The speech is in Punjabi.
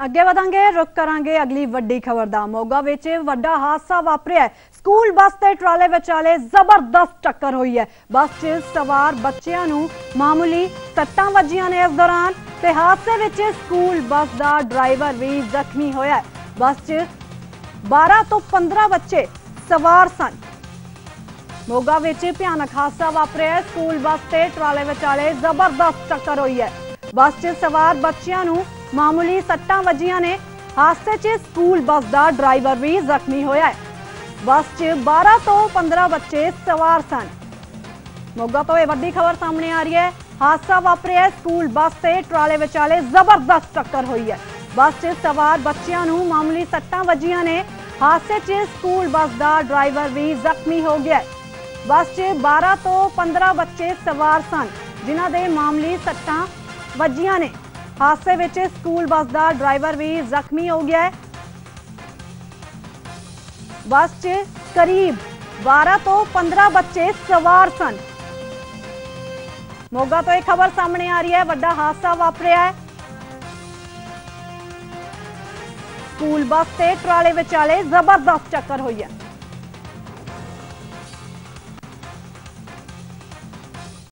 ਅੱਗੇ ਵਧਾਂਗੇ ਰੁਕ ਕਰਾਂਗੇ ਅਗਲੀ ਵੱਡੀ ਖਬਰ ਦਾ ਮੋਗਾ ਵਿੱਚ ਵੱਡਾ ਹਾਦਸਾ ਵਾਪਰਿਆ ਸਕੂਲ ਬੱਸ ਤੇ ਟਰਾਲੇ ਵਿਚਾਲੇ ਜ਼ਬਰਦਸਤ ਟੱਕਰ ਹੋਈ ਹੈ। ਬੱਸ 'ਚ ਸਵਾਰ ਬੱਚਿਆਂ ਨੂੰ ਮਾਮੂਲੀ ਸੱਟਾਂ ਵੱਜੀਆਂ ਨੇ ਇਸ ਦੌਰਾਨ ਤੇ ਹਾਦਸੇ ਵਿੱਚ ਸਕੂਲ ਬੱਸ ਦਾ ਡਰਾਈਵਰ ਵੀ ਜ਼ਖਮੀ ਹੋਇਆ ਹੈ। ਬੱਸ 'ਚ 12 ਤੋਂ 15 ਬੱਚੇ ਸਵਾਰ ਸਨ। ਮੋਗਾ ਵਿੱਚ ਭਿਆਨਕ ਹਾਦਸਾ ਵਾਪਰਿਆ ਸਕੂਲ ਬੱਸ ਤੇ ਟਰਾਲੇ ਵਿਚਾਲੇ ਜ਼ਬਰਦਸਤ ਟੱਕਰ ਹੋਈ ਹੈ। ਬੱਸ 'ਚ ਸਵਾਰ ਬੱਚਿਆਂ ਨੂੰ ਮਾਮੂਲੀ ਸੱਟਾਂ ਵੱਜੀਆਂ ਨੇ। ਹਾਦਸੇ 'ਚ ਸਕੂਲ ਬੱਸ ਦਾ ਡਰਾਈਵਰ ਵੀ ਜ਼ਖਮੀ ਹੋਇਆ ਹੈ। ਬੱਸ 'ਚ 12 ਤੋਂ 15 ਬੱਚੇ ਸਵਾਰ ਸਨ। ਮੋਗਾ ਤੋਂ ਇਹ ਵੱਡੀ ਖਬਰ ਸਾਹਮਣੇ ਆ ਰਹੀ ਹੈ। ਹਾਦਸਾ ਵਾਪਰਿਆ ਸਕੂਲ ਬੱਸ ਤੇ ਟਰਾਲੇ ਵਿਚਾਲੇ ਜ਼ਬਰਦਸਤ ਟੱਕਰ ਹੋਈ ਹੈ। ਬੱਸ 'ਚ ਸਵਾਰ ਬੱਚਿਆਂ ਨੂੰ ਮਾਮੂਲੀ ਸੱਟਾਂ ਵੱਜੀਆਂ ਨੇ। ਹਾਦਸੇ 'ਚ ਸਕੂਲ ਬੱਸ ਦਾ ਡਰਾਈਵਰ ਵੀ ਜ਼ਖਮੀ ਹੋ ਗਿਆ ਬੱਸ 'ਚ 12 ਤੋਂ 15 ਬੱਚੇ ਸਵਾਰ ਸਨ, ਜਿਨ੍ਹਾਂ ਦੇ ਮਾਮੂਲੀ ਸੱਟਾਂ ਵੱਜੀਆਂ ਨੇ। ਹਾਦਸੇ ਵਿੱਚ ਸਕੂਲ ਬੱਸ ਦਾ ਡਰਾਈਵਰ ਵੀ ਜ਼ਖਮੀ ਹੋ ਗਿਆ ਹੈ। ਬੱਸ 'ਚ ਕਰੀਬ 12 ਤੋਂ 15 ਬੱਚੇ ਸਵਾਰ ਸਨ। ਮੋਗਾ ਤੋਂ ਇਹ ਖਬਰ ਸਾਹਮਣੇ ਆ ਰਹੀ ਹੈ, ਵੱਡਾ ਹਾਦਸਾ ਵਾਪਰਿਆ ਹੈ। ਸਕੂਲ ਬੱਸ ਤੇ ਟਰਾਲੇ ਵਿਚਾਲੇ ਜ਼ਬਰਦਸਤ ਟੱਕਰ ਹੋਈ ਹੈ।